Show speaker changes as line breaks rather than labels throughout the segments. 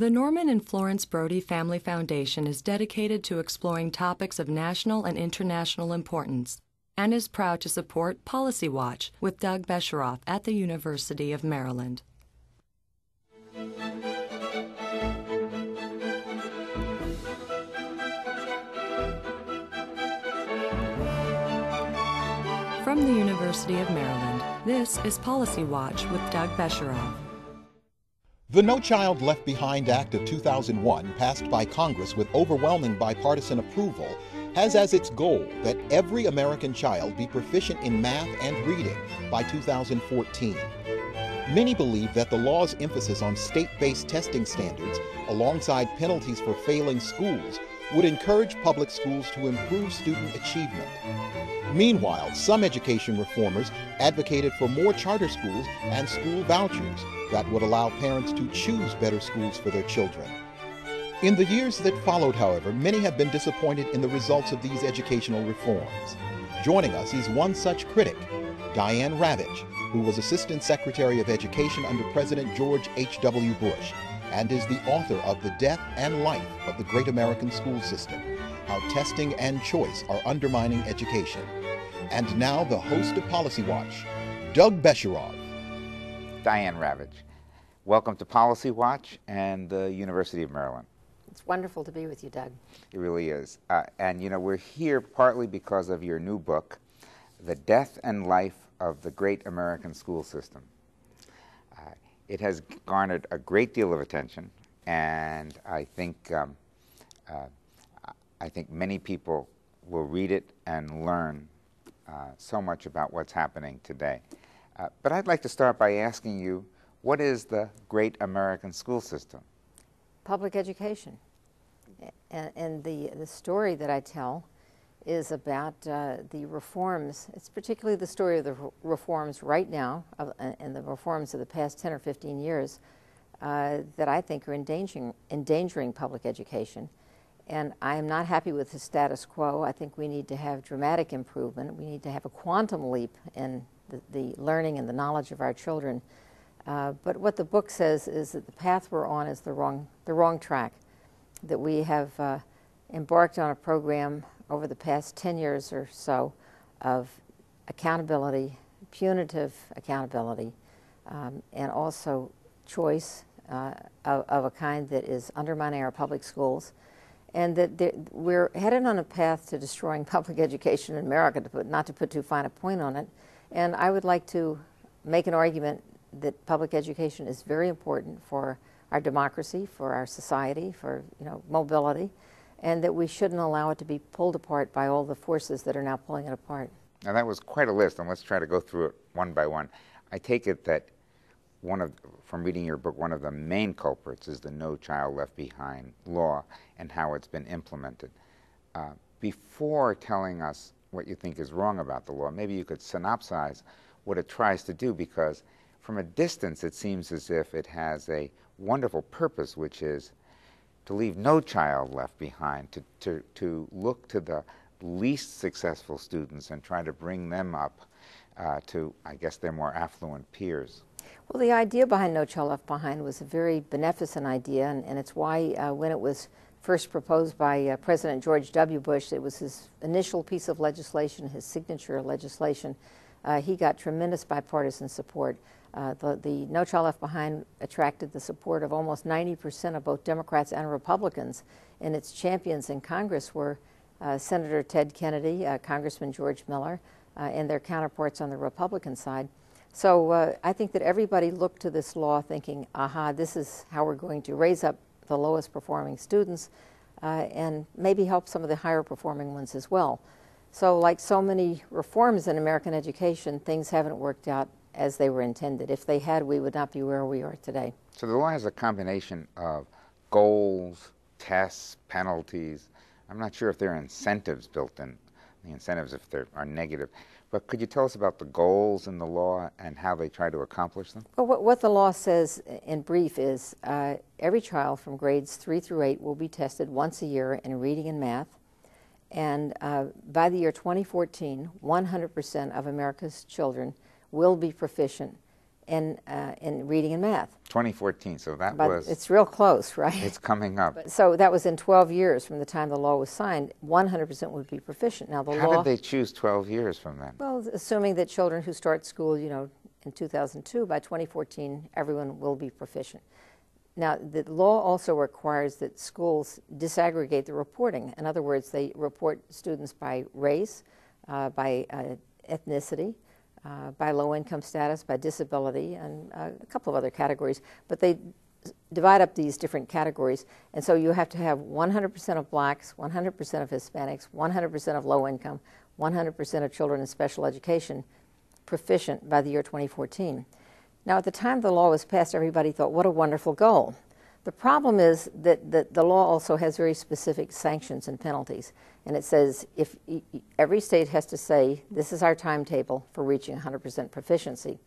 The Norman and Florence Brody Family Foundation is dedicated to exploring topics of national and international importance and is proud to support Policy Watch with Doug Besharov at the University of Maryland. From the University of Maryland, this is Policy Watch with Doug Besharov.
The No Child Left Behind Act of 2001, passed by Congress with overwhelming bipartisan approval, has as its goal that every American child be proficient in math and reading by 2014. Many believe that the law's emphasis on state based testing standards, alongside penalties for failing schools, would encourage public schools to improve student achievement. Meanwhile, some education reformers advocated for more charter schools and school vouchers that would allow parents to choose better schools for their children. In the years that followed, however, many have been disappointed in the results of these educational reforms. Joining us is one such critic, Diane Ravitch, who was Assistant Secretary of Education under President George H.W. Bush and is the author of The Death and Life of the Great American School System How Testing and Choice Are Undermining Education. And now the host of Policy Watch, Doug Besharov.
Diane Ravitch. Welcome to Policy Watch and the University of Maryland.
It's wonderful to be with you, Doug.
It really is. Uh, and you know, we're here partly because of your new book, The Death and Life of the Great American School System. It has garnered a great deal of attention, and I think, um, uh, I think many people will read it and learn uh, so much about what's happening today. Uh, but I'd like to start by asking you, what is the Great American School System?
Public education. And, and the, the story that I tell is about uh, the reforms. It's particularly the story of the reforms right now of, uh, and the reforms of the past 10 or 15 years uh, that I think are endangering, endangering public education. And I am not happy with the status quo. I think we need to have dramatic improvement. We need to have a quantum leap in the, the learning and the knowledge of our children. Uh, but what the book says is that the path we're on is the wrong, the wrong track, that we have uh, embarked on a program over the past 10 years or so of accountability, punitive accountability, um, and also choice uh, of, of, a kind that is undermining our public schools, and that there, we're headed on a path to destroying public education in America, to put, not to put too fine a point on it. And I would like to make an argument that public education is very important for our democracy, for our society, for you know mobility, and that we shouldn't allow it to be pulled apart by all the forces that are now pulling it apart.
Now that was quite a list, and let's try to go through it one by one. I take it that one of, from reading your book, one of the main culprits is the No Child Left Behind law and how it's been implemented. Uh, before telling us what you think is wrong about the law, maybe you could synopsize what it tries to do because from a distance it seems as if it has a wonderful purpose, which is to leave no child left behind, to, to, to look to the least successful students and try to bring them up uh, to, I guess, their more affluent peers.
Well, the idea behind No Child Left Behind was a very beneficent idea, and, and it's why uh, when it was first proposed by uh, President George W. Bush, it was his initial piece of legislation, his signature legislation. Uh, he got tremendous bipartisan support. Uh, the, the, No Child Left Behind attracted the support of almost 90% of both Democrats and Republicans, and its champions in Congress were uh, Senator Ted Kennedy, uh, Congressman George Miller, uh, and their counterparts on the Republican side. So uh, I think that everybody looked to this law thinking, aha, this is how we're going to raise up the lowest performing students uh, and maybe help some of the higher performing ones as well. So, like so many reforms in American education, things haven't worked out as they were intended. If they had, we would not be where we are today.
So, the law has a combination of goals, tests, penalties. I'm not sure if there are incentives built in. The incentives, if there are negative, but could you tell us about the goals in the law and how they try to accomplish them?
Well, what, what the law says in brief is uh, every child from grades three through eight will be tested once a year in reading and math. And uh, by the year 2014, 100% of America's children will be proficient in, uh, in reading and math.
2014, so that
But
was,
it's real close, right?
it's coming up.
So that was in 12 years from the time the law was signed, 100% would be proficient. Now the
How
law,
did they choose 12 years from then?
well, assuming that children who start school, you know, in 2002, by 2014, everyone will be proficient. Now, the law also requires that schools disaggregate the reporting. In other words, they report students by race, uh, by uh, ethnicity, uh, by low income status, by disability, and uh, a couple of other categories. But they divide up these different categories. And so you have to have 100% of blacks, 100% of Hispanics, 100% of low income, 100% of children in special education proficient by the year 2014. Now, at the time the law was passed, everybody thought, what a wonderful goal. The problem is that, that the law also has very specific sanctions and penalties. And it says if every state has to say, this is our timetable for reaching 100% proficiency.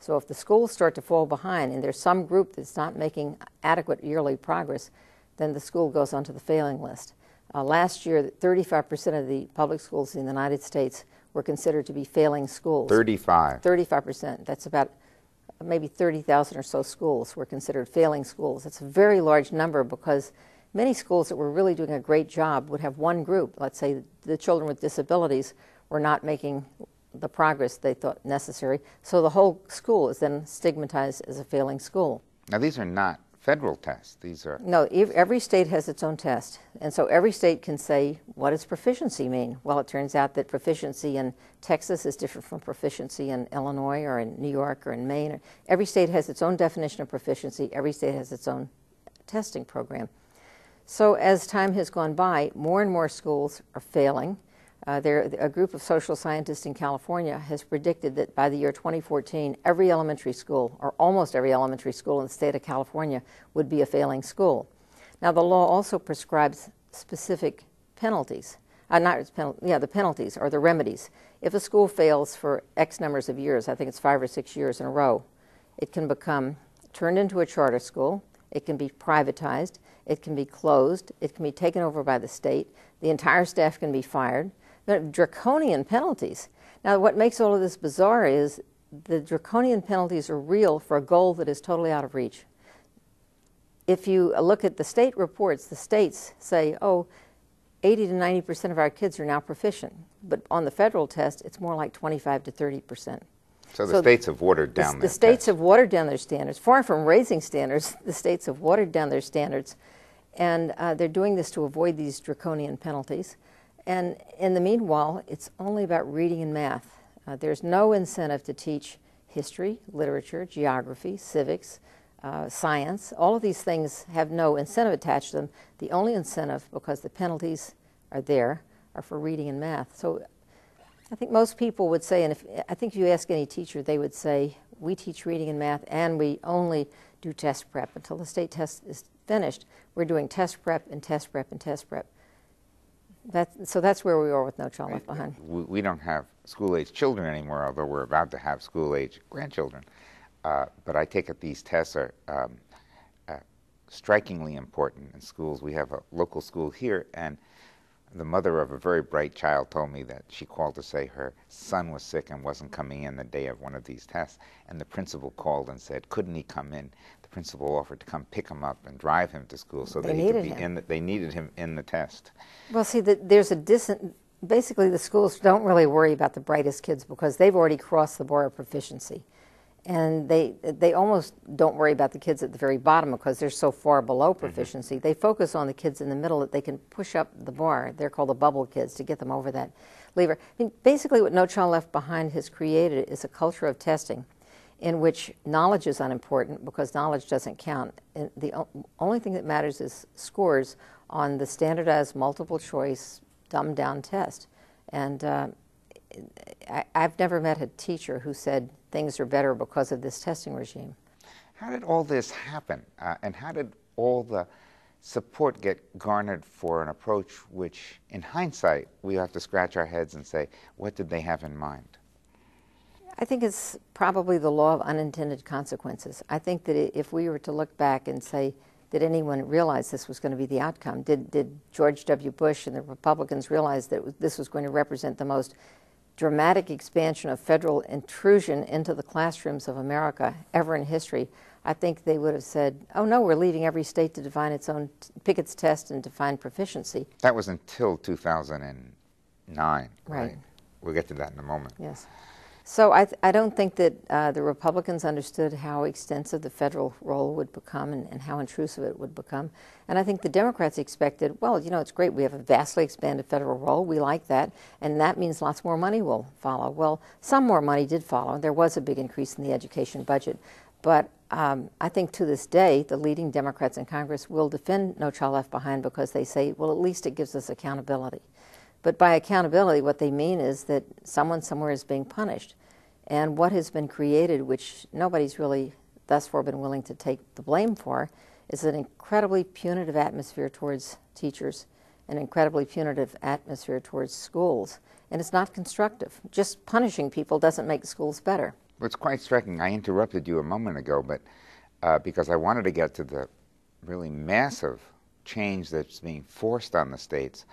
So if the schools start to fall behind and there's some group that's not making adequate yearly progress, then the school goes onto the failing list. Uh, last year, 35% of the public schools in the United States were considered to be failing schools.
35.
35%. That's about maybe 30,000 or so schools were considered failing schools. It's a very large number because many schools that were really doing a great job would have one group. Let's say the children with disabilities were not making the progress they thought necessary. So the whole school is then stigmatized as a failing school.
Now, these are not federal tests. These are
No, ev- every state has its own test. And so every state can say, what does proficiency mean? Well, it turns out that proficiency in Texas is different from proficiency in Illinois or in New York or in Maine. Every state has its own definition of proficiency, every state has its own testing program. So as time has gone by, more and more schools are failing. Uh, there, a group of social scientists in California has predicted that by the year 2014, every elementary school, or almost every elementary school in the state of California, would be a failing school. Now, the law also prescribes specific penalties. Uh, not yeah, the penalties or the remedies. If a school fails for X numbers of years, I think it's five or six years in a row, it can become turned into a charter school. It can be privatized. It can be closed. It can be taken over by the state. The entire staff can be fired. Draconian penalties. Now, what makes all of this bizarre is the draconian penalties are real for a goal that is totally out of reach. If you look at the state reports, the states say, oh, 80 to 90 percent of our kids are now proficient. But on the federal test, it's more like 25 to 30 percent.
so the
So
states have watered down
the
their
states
tests.
have watered down their standards. Far from raising standards, the states have watered down their standards, and uh, they're doing this to avoid these draconian penalties. And in the meanwhile, it's only about reading and math. Uh, there's no incentive to teach history, literature, geography, civics, uh, science. All of these things have no incentive attached to them. The only incentive, because the penalties are there, are for reading and math. So I think most people would say, and if I think if you ask any teacher, they would say, we teach reading and math, and we only do test prep until the state test is finished. We're doing test prep and test prep and test prep. That, so that's where we are with No Child Left Behind.
we, we don't have school age children anymore, although we're about to have school age grandchildren. Uh, but I take it these tests are um, uh, strikingly important in schools. We have a local school here, and the mother of a very bright child told me that she called to say her son was sick and wasn't coming in the day of one of these tests. And the principal called and said, couldn't he come in? Principal offered to come pick him up and drive him to school so
They
that he could be
him.
in. The, they needed him in the test.
Well, see, the, there's a dis- basically the schools don't really worry about the brightest kids because they've already crossed the bar of proficiency. And they, they almost don't worry about the kids at the very bottom because they're so far below mm-hmm. proficiency. They focus on the kids in the middle that they can push up the bar. They're called the bubble kids to get them over that lever. I mean, basically, what No Child Left Behind has created is a culture of testing in which knowledge is unimportant because knowledge doesn't count. And the only thing that matters is scores on the standardized multiple choice dumbed down test. And uh, I, I've never met a teacher who said things are better because of this testing regime.
How did all this happen? Uh, and how did all the support get garnered for an approach which, in hindsight, we have to scratch our heads and say, what did they have in mind?
I think it's probably the law of unintended consequences. I think that if we were to look back and say, did anyone realize this was going to be the outcome? Did, did George W. Bush and the Republicans realize that this was going to represent the most dramatic expansion of federal intrusion into the classrooms of America ever in history, I think they would have said, "Oh no, we're leaving every state to define its own, pick its test and define proficiency."
That was until 2009.
Right.
right? We'll get to that in a moment.
Yes. So I, I don't think that uh, the Republicans understood how extensive the federal role would become and, and, how intrusive it would become. And I think the Democrats expected, well, you know, it's great. We have a vastly expanded federal role. We like that. And that means lots more money will follow. Well, some more money did follow. And there was a big increase in the education budget. But um, I think to this day, the leading Democrats in Congress will defend No Child Left Behind because they say, well, at least it gives us accountability. But by accountability, what they mean is that someone somewhere is being punished. And what has been created, which nobody's really thus far been willing to take the blame for, is an incredibly punitive atmosphere towards teachers, an incredibly punitive atmosphere towards schools. And it's not constructive. Just punishing people doesn't make schools better.
Well, it's quite striking. I interrupted you a moment ago, but uh, because I wanted to get to the really massive change that's being forced on the states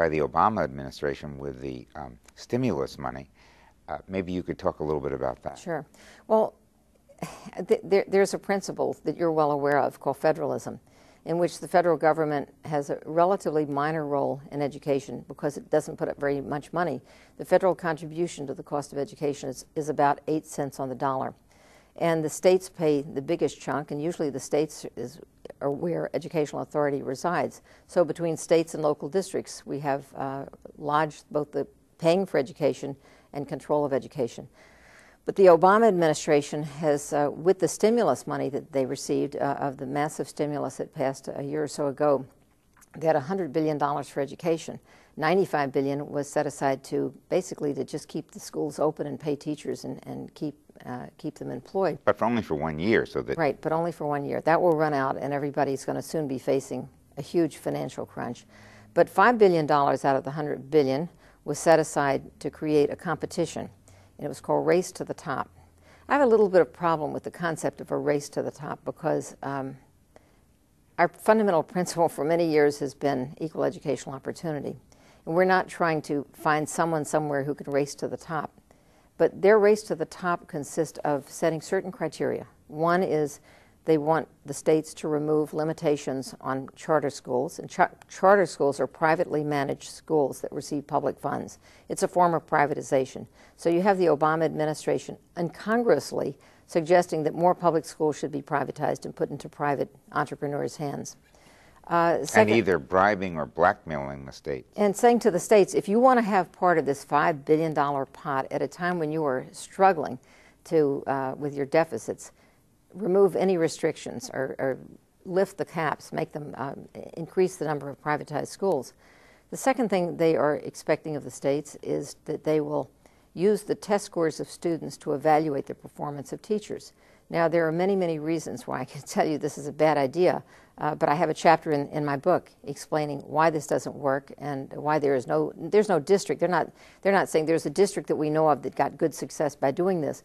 by the Obama administration with the um, stimulus money. Uh, maybe you could talk a little bit about that.
Sure. Well, th- there, there's a principle that you're well aware of called federalism, in which the federal government has a relatively minor role in education because it doesn't put up very much money. The federal contribution to the cost of education is, is about eight cents on the dollar. And the states pay the biggest chunk, and usually the states is or where educational authority resides. So between states and local districts, we have uh, lodged both the paying for education and control of education. But the Obama administration has, uh, with the stimulus money that they received uh, of the massive stimulus that passed a year or so ago, they had $100 billion for education. 95 billion was set aside to basically to just keep the schools open and pay teachers and, and keep uh, keep them employed.
But for only for one year, so that
right, but only for one year. That will run out, and everybody's going to soon be facing a huge financial crunch. But five billion dollars out of the hundred billion was set aside to create a competition, and it was called Race to the Top. I have a little bit of problem with the concept of a race to the top because um, our fundamental principle for many years has been equal educational opportunity. And we're not trying to find someone somewhere who can race to the top. But their race to the top consists of setting certain criteria. One is they want the states to remove limitations on charter schools. And charter schools are privately managed schools that receive public funds. It's a form of privatization. So you have the Obama administration incongruously suggesting that more public schools should be privatized and put into private entrepreneurs' hands.
Uh, second, and either bribing or blackmailing the states.
And saying to the states, if you want to have part of this $5 billion pot at a time when you are struggling to, uh, with your deficits, remove any restrictions or, or lift the caps, make them um, increase the number of privatized schools. The second thing they are expecting of the states is that they will use the test scores of students to evaluate the performance of teachers. Now, there are many, many reasons why I can tell you this is a bad idea, uh, but I have a chapter in, in my book explaining why this doesn't work and why there is no there's no district. They're not they're not saying there's a district that we know of that got good success by doing this.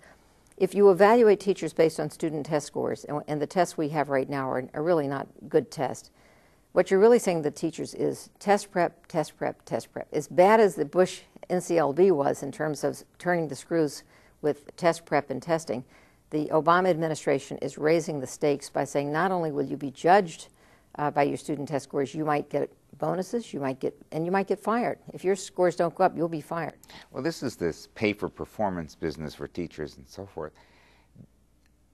If you evaluate teachers based on student test scores, and, and the tests we have right now are, are really not good tests, what you're really saying to the teachers is test prep, test prep, test prep. As bad as the Bush NCLB was in terms of turning the screws with test prep and testing, the Obama administration is raising the stakes by saying not only will you be judged uh, by your student test scores, you might get bonuses, you might get, and you might get fired. If your scores don't go up, you'll be fired.
Well, this is this pay for performance business for teachers and so forth.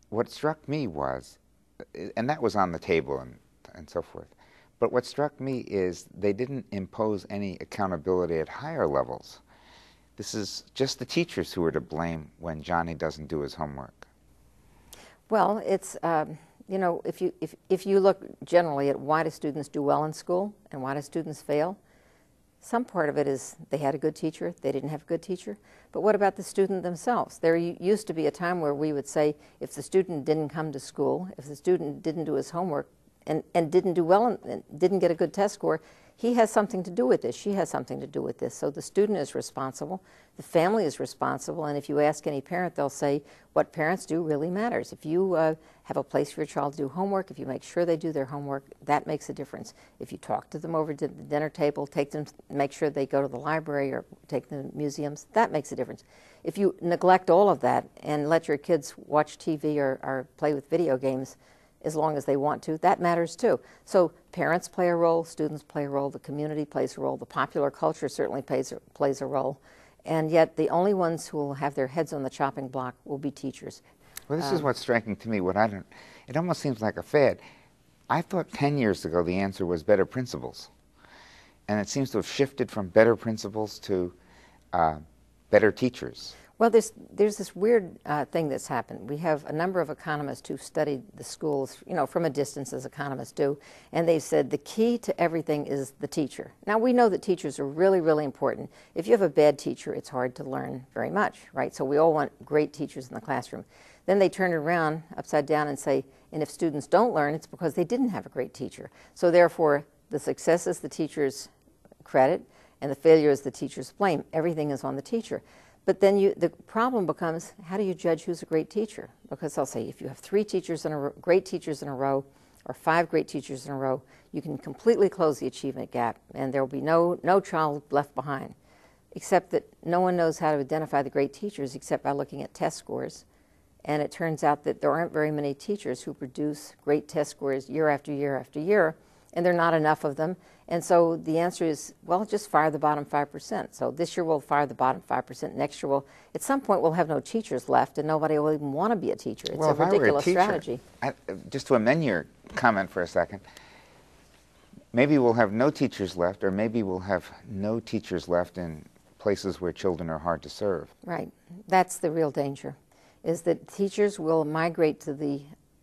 What struck me was, and that was on the table and, and so forth. But what struck me is they didn't impose any accountability at higher levels. This is just the teachers who are to blame when Johnny doesn't do his homework.
Well, it's, um, you know, if you, if, if you look generally at why do students do well in school and why do students fail, some part of it is they had a good teacher, they didn't have a good teacher. But what about the student themselves? There used to be a time where we would say if the student didn't come to school, if the student didn't do his homework, and, and didn't do well and didn't get a good test score, he has something to do with this. She has something to do with this. So the student is responsible, the family is responsible, and if you ask any parent, they'll say what parents do really matters. If you uh, have a place for your child to do homework, if you make sure they do their homework, that makes a difference. If you talk to them over the dinner table, take them, make sure they go to the library or take them to museums, that makes a difference. If you neglect all of that and let your kids watch TV or, or play with video games, as long as they want to, that matters too. So parents play a role, students play a role, the community plays a role, the popular culture certainly plays, plays a role. And yet the only ones who will have their heads on the chopping block will be teachers.
Well, this um, is what's striking to me. What I don't, it almost seems like a fad. I thought 10 years ago the answer was better principals. And it seems to have shifted from better principals to uh, better teachers.
Well, there's, there's this weird uh, thing that's happened. We have a number of economists who studied the schools, you know, from a distance, as economists do, and they said the key to everything is the teacher. Now, we know that teachers are really, really important. If you have a bad teacher, it's hard to learn very much, right? So we all want great teachers in the classroom. Then they turn it around upside down and say, and if students don't learn, it's because they didn't have a great teacher. So therefore, the success is the teacher's credit, and the failure is the teacher's blame. Everything is on the teacher. But then you, the problem becomes how do you judge who's a great teacher? Because I'll say if you have three teachers in a great teachers in a row, or five great teachers in a row, you can completely close the achievement gap, and there will be no no child left behind. Except that no one knows how to identify the great teachers except by looking at test scores. And it turns out that there aren't very many teachers who produce great test scores year after year after year, and there are not enough of them. And so the answer is, well, just fire the bottom 5%. So this year we'll fire the bottom 5%. Next year we'll, at some point, we'll have no teachers left and nobody will even want to be a teacher. It's
well,
a ridiculous
a teacher,
strategy.
I, just to amend your comment for a second, maybe we'll have no teachers left, or maybe we'll have no teachers left in places where children are hard to serve.
Right. That's the real danger, is that teachers will migrate to the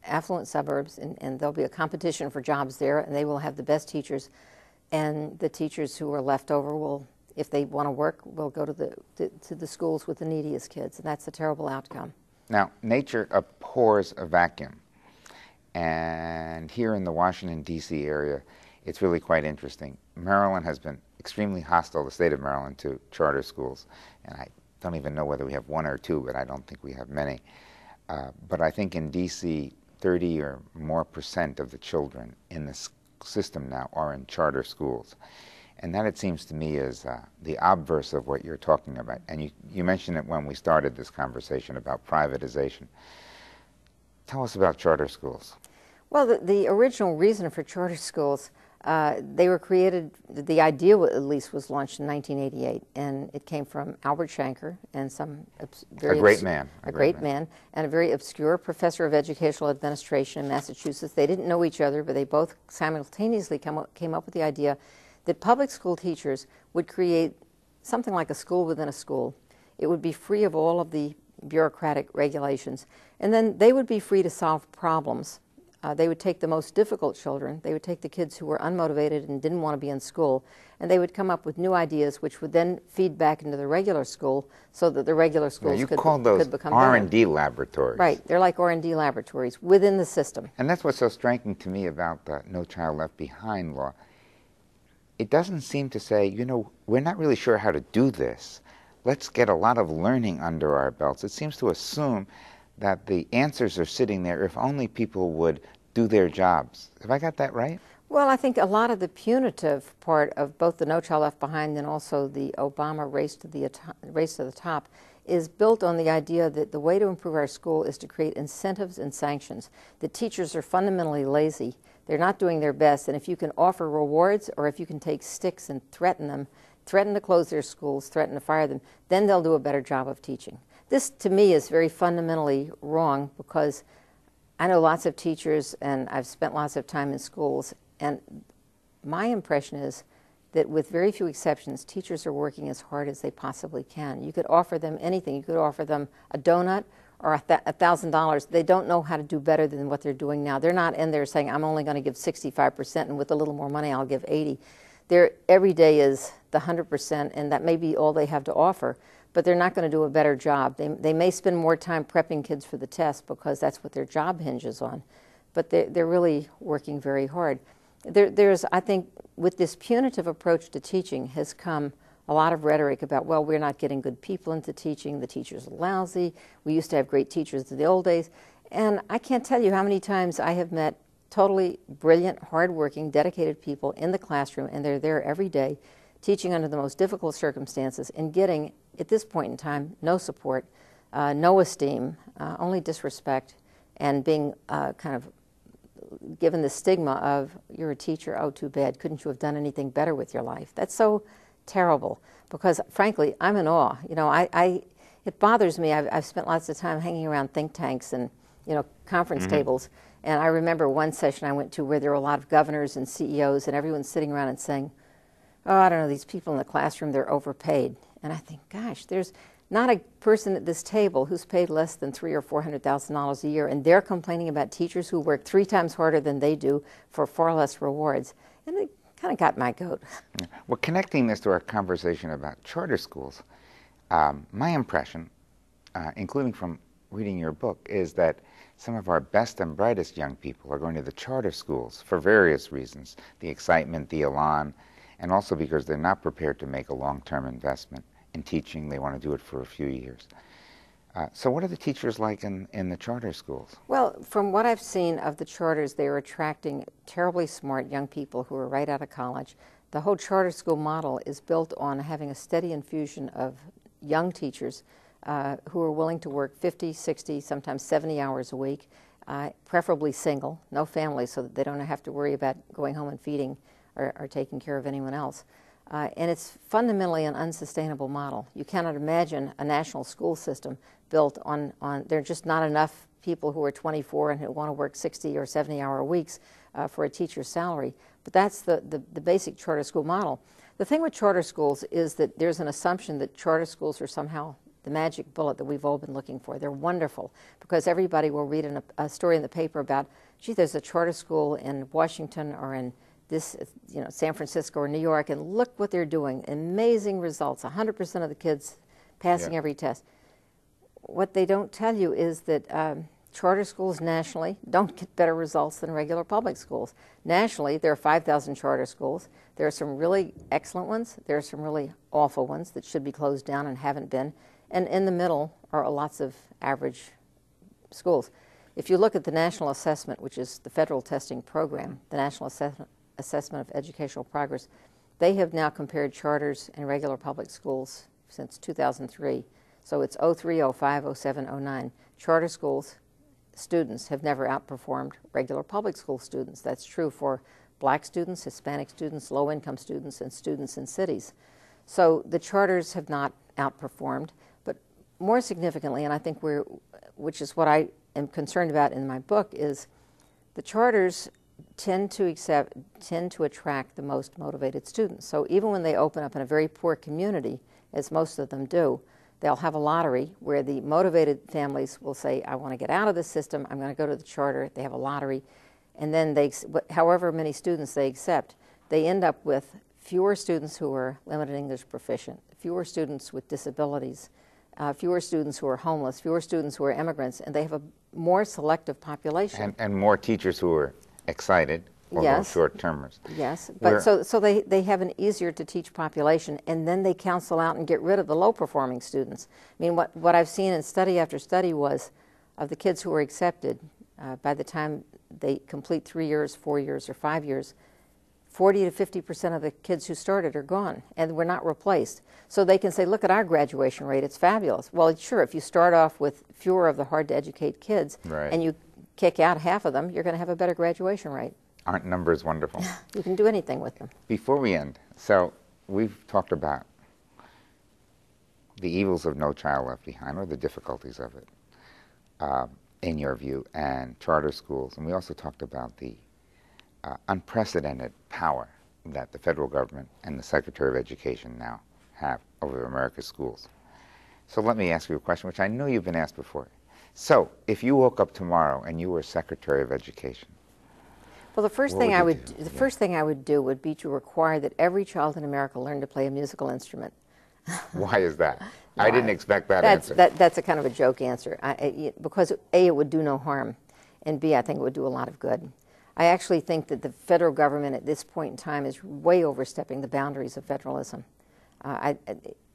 affluent suburbs and, and there'll be a competition for jobs there and they will have the best teachers and the teachers who are left over will, if they want to work, will go to the to, to the schools with the neediest kids, and that's a terrible outcome.
Now, nature abhors a vacuum, and here in the Washington D.C. area, it's really quite interesting. Maryland has been extremely hostile, the state of Maryland, to charter schools, and I don't even know whether we have one or two, but I don't think we have many. Uh, but I think in D.C., 30 or more percent of the children in the system now are in charter schools. And that, it seems to me, is uh, the obverse of what you're talking about. And you, you mentioned it when we started this conversation about privatization. Tell us about charter schools.
Well, the, the original reason for charter schools uh, they were created, the idea at least was launched in 1988, and it came from Albert Shanker and some very.
A great man.
A, a great, great man. man. and a very obscure professor of educational administration in Massachusetts. They didn't know each other, but they both simultaneously up, came up with the idea that public school teachers would create something like a school within a school. It would be free of all of the bureaucratic regulations, and then they would be free to solve problems uh, they would take the most difficult children, they would take the kids who were unmotivated and didn't want to be in school, and they would come up with new ideas which would then feed back into the regular school so that the regular schools
you
could,
call those
could become
R&D laboratories.
Right, they're like R&D laboratories within the system.
And that's what's so striking to me about the No Child Left Behind law. It doesn't seem to say, you know, we're not really sure how to do this. Let's get a lot of learning under our belts. It seems to assume that the answers are sitting there if only people would do their jobs. Have I got that right?
Well, I think a lot of the punitive part of both the No Child Left Behind and also the Obama race to the race to the top is built on the idea that the way to improve our school is to create incentives and sanctions. The teachers are fundamentally lazy. They're not doing their best, and if you can offer rewards or if you can take sticks and threaten them, threaten to close their schools, threaten to fire them, then they'll do a better job of teaching. This, to me, is very fundamentally wrong because I know lots of teachers and I've spent lots of time in schools, and my impression is that with very few exceptions, teachers are working as hard as they possibly can. You could offer them anything. You could offer them a donut or a thousand dollars. They don't know how to do better than what they're doing now. They're not in there saying, I'm only going to give 65%, and with a little more money, I'll give 80. Their every day is the 100%, and that may be all they have to offer but they're not going to do a better job. They, they may spend more time prepping kids for the test because that's what their job hinges on. but they're, they're really working very hard. There, there's, I think, with this punitive approach to teaching has come a lot of rhetoric about, well, we're not getting good people into teaching, the teachers are lousy, we used to have great teachers in the old days. And I can't tell you how many times I have met totally brilliant, hardworking, dedicated people in the classroom, and they're there every day teaching under the most difficult circumstances and getting, at this point in time, no support, uh, no esteem, uh, only disrespect, and being uh, kind of given the stigma of, you're a teacher, oh, too bad, couldn't you have done anything better with your life? That's so terrible because, frankly, I'm in awe. You know, I, I it bothers me. I've, I've spent lots of time hanging around think tanks and, you know, conference mm-hmm. tables. And I remember one session I went to where there were a lot of governors and CEOs, and everyone's sitting around and saying, oh, I don't know, these people in the classroom, they're overpaid. And I think, gosh, there's not a person at this table who's paid less than three or four hundred thousand dollars a year, and they're complaining about teachers who work three times harder than they do for far less rewards. And it kind of got my goat.
Well, connecting this to our conversation about charter schools, um, my impression, uh, including from reading your book, is that some of our best and brightest young people are going to the charter schools for various reasons the excitement, the elan, and also because they're not prepared to make a long term investment in teaching. They want to do it for a few years. Uh, so, what are the teachers like in, in the charter schools?
Well, from what I've seen of the charters, they are attracting terribly smart young people who are right out of college. The whole charter school model is built on having a steady infusion of young teachers uh, who are willing to work 50, 60, sometimes 70 hours a week, uh, preferably single, no family, so that they don't have to worry about going home and feeding or, or taking care of anyone else. Uh, and it's fundamentally an unsustainable model. You cannot imagine a national school system built on, on there are just not enough people who are 24 and who want to work 60 or 70 hour weeks uh, for a teacher's salary. But that's the, the, the basic charter school model. The thing with charter schools is that there's an assumption that charter schools are somehow the magic bullet that we've all been looking for. They're wonderful because everybody will read a, a story in the paper about, gee, there's a charter school in Washington or in this, you know, San Francisco or New York, and look what they're doing. Amazing results. 100% of the kids passing yeah. every test. What they don't tell you is that um, charter schools nationally don't get better results than regular public schools. Nationally, there are 5,000 charter schools. There are some really excellent ones. There are some really awful ones that should be closed down and haven't been. And in the middle are lots of average schools. If you look at the National Assessment, which is the federal testing program, the National Assessment Assessment of Educational Progress, they have now compared charters and regular public schools since 2003. So it's 03, 05, 07, 09. Charter schools students have never outperformed regular public school students. That's true for black students, Hispanic students, low income students, and students in cities. So the charters have not outperformed, but more significantly, and I think we're, which is what I am concerned about in my book, is the charters tend to accept, tend to attract the most motivated students. So even when they open up in a very poor community, as most of them do, they'll have a lottery where the motivated families will say, I want to get out of the system, I'm going to go to the charter. They have a lottery. And then they, however many students they accept, they end up with fewer students who are limited English proficient, fewer students with disabilities, uh, fewer students who are homeless, fewer students who are immigrants, and they have a more selective population.
And, and more teachers who are excited or
yes.
short termers.
Yes, but so, so they, they have an easier to teach population, and then they counsel out and get rid of the low performing students. I mean, what, what I've seen in study after study was of the kids who were accepted, uh, by the time they complete three years, four years, or five years, 40 to 50 percent of the kids who started are gone and were not replaced. So they can say, look at our graduation rate, it's fabulous. Well, sure, if you start off with fewer of the hard to educate kids
right.
and you kick out half of them, you're going to have a better graduation rate.
Aren't numbers wonderful?
you can do anything with them.
Before we end, so we've talked about the evils of No Child Left Behind or the difficulties of it, uh, in your view, and charter schools. And we also talked about the uh, unprecedented power that the federal government and the Secretary of Education now have over America's schools. So let me ask you a question, which I know you've been asked before. So, if you woke up tomorrow and you were Secretary of Education,
well, the first thing would I would do? the yeah. first thing I would do would be to require that every child in America learn to play a musical instrument.
Why is that? I didn't expect that
that's,
answer.
That, that's a kind of a joke answer. I, it, because a it would do no harm. and B, I think it would do a lot of good. I actually think that the federal government at this point in time is way overstepping the boundaries of federalism. Uh, I,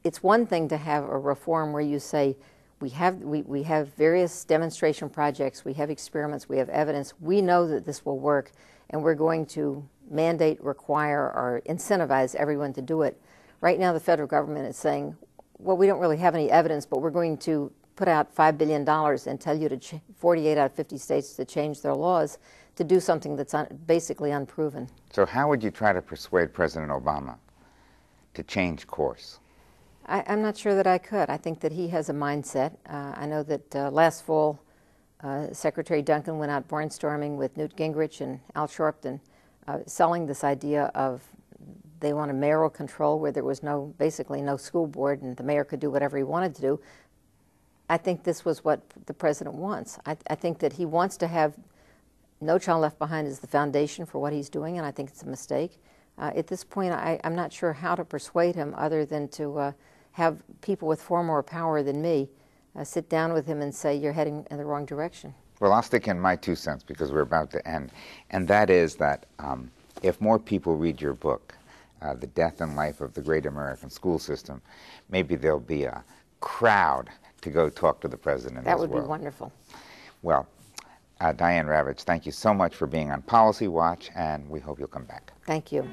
it's one thing to have a reform where you say, we have, we, we have various demonstration projects, we have experiments, we have evidence, we know that this will work, and we're going to mandate, require, or incentivize everyone to do it. Right now, the federal government is saying, well, we don't really have any evidence, but we're going to put out $5 billion and tell you to ch- 48 out of 50 states to change their laws to do something that's un- basically unproven.
So, how would you try to persuade President Obama to change course?
I, am not sure that I could. I think that he has a mindset. Uh, I know that uh, last fall, uh, Secretary Duncan went out brainstorming with Newt Gingrich and Al Sharpton, uh, selling this idea of they want a mayoral control where there was no, basically no school board and the mayor could do whatever he wanted to do. I think this was what the president wants. I, I think that he wants to have No Child Left Behind as the foundation for what he's doing, and I think it's a mistake. Uh, at this point, I, am not sure how to persuade him other than to uh, have people with far more power than me uh, sit down with him and say, You're heading in the wrong direction.
Well, I'll stick in my two cents because we're about to end. And that is that um, if more people read your book, uh, The Death and Life of the Great American School System, maybe there'll be a crowd to go talk to the president.
That would
well.
be wonderful.
Well, uh, Diane Ravitch, thank you so much for being on Policy Watch, and we hope you'll come back.
Thank you.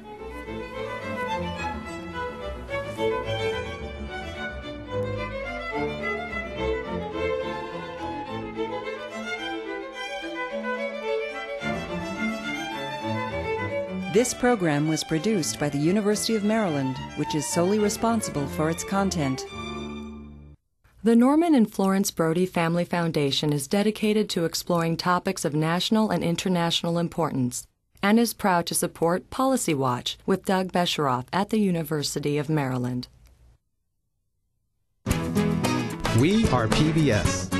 This program was produced by the University of Maryland, which is solely responsible for its content. The Norman and Florence Brody Family Foundation is dedicated to exploring topics of national and international importance and is proud to support Policy Watch with Doug Besharov at the University of Maryland.
We are PBS.